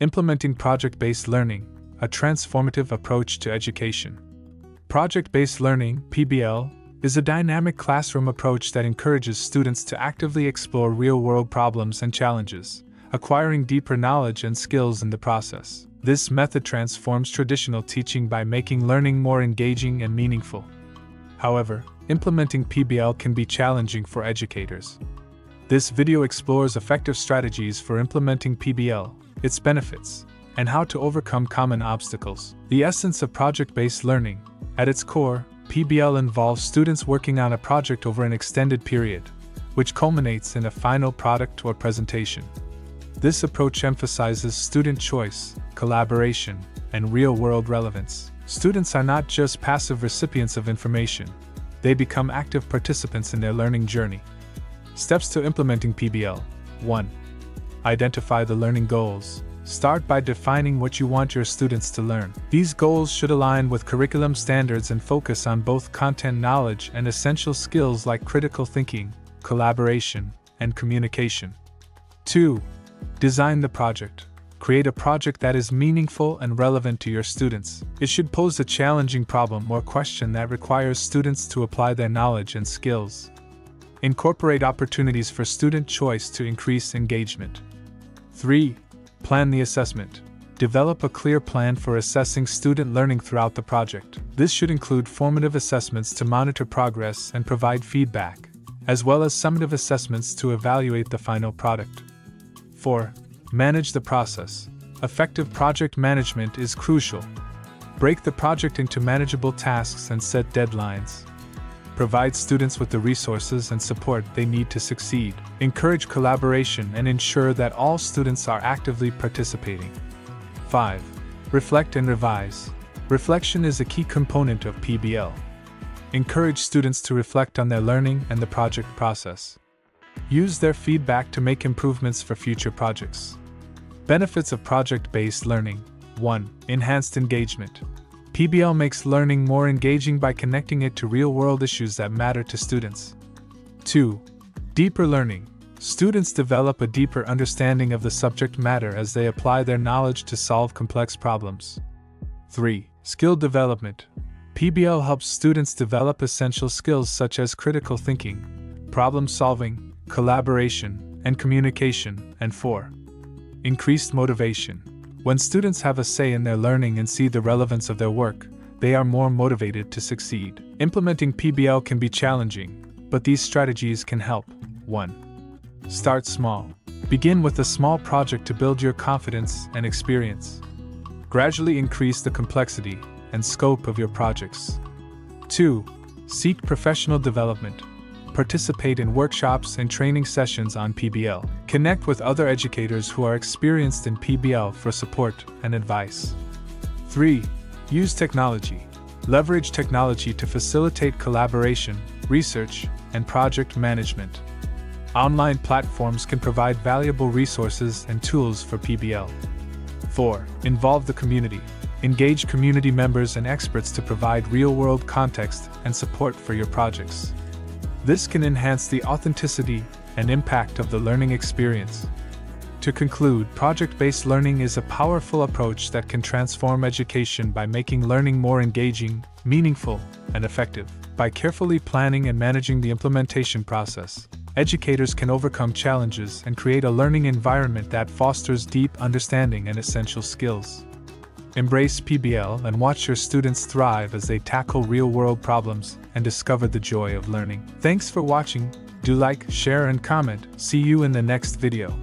Implementing project based learning, a transformative approach to education. Project based learning, PBL, is a dynamic classroom approach that encourages students to actively explore real world problems and challenges, acquiring deeper knowledge and skills in the process. This method transforms traditional teaching by making learning more engaging and meaningful. However, implementing PBL can be challenging for educators. This video explores effective strategies for implementing PBL, its benefits, and how to overcome common obstacles. The essence of project based learning. At its core, PBL involves students working on a project over an extended period, which culminates in a final product or presentation. This approach emphasizes student choice, collaboration, and real world relevance. Students are not just passive recipients of information, they become active participants in their learning journey. Steps to implementing PBL 1. Identify the learning goals. Start by defining what you want your students to learn. These goals should align with curriculum standards and focus on both content knowledge and essential skills like critical thinking, collaboration, and communication. 2. Design the project. Create a project that is meaningful and relevant to your students. It should pose a challenging problem or question that requires students to apply their knowledge and skills. Incorporate opportunities for student choice to increase engagement. 3. Plan the assessment. Develop a clear plan for assessing student learning throughout the project. This should include formative assessments to monitor progress and provide feedback, as well as summative assessments to evaluate the final product. 4. Manage the process. Effective project management is crucial. Break the project into manageable tasks and set deadlines. Provide students with the resources and support they need to succeed. Encourage collaboration and ensure that all students are actively participating. 5. Reflect and revise. Reflection is a key component of PBL. Encourage students to reflect on their learning and the project process. Use their feedback to make improvements for future projects. Benefits of project based learning 1. Enhanced engagement. PBL makes learning more engaging by connecting it to real world issues that matter to students. 2. Deeper learning. Students develop a deeper understanding of the subject matter as they apply their knowledge to solve complex problems. 3. Skill development. PBL helps students develop essential skills such as critical thinking, problem solving, collaboration, and communication. And 4. Increased motivation. When students have a say in their learning and see the relevance of their work, they are more motivated to succeed. Implementing PBL can be challenging, but these strategies can help. 1. Start small. Begin with a small project to build your confidence and experience. Gradually increase the complexity and scope of your projects. 2. Seek professional development participate in workshops and training sessions on PBL. Connect with other educators who are experienced in PBL for support and advice. 3. Use technology. Leverage technology to facilitate collaboration, research, and project management. Online platforms can provide valuable resources and tools for PBL. 4. Involve the community. Engage community members and experts to provide real world context and support for your projects. This can enhance the authenticity and impact of the learning experience. To conclude, project based learning is a powerful approach that can transform education by making learning more engaging, meaningful, and effective. By carefully planning and managing the implementation process, educators can overcome challenges and create a learning environment that fosters deep understanding and essential skills. Embrace PBL and watch your students thrive as they tackle real world problems and discover the joy of learning. Thanks for watching. Do like, share, and comment. See you in the next video.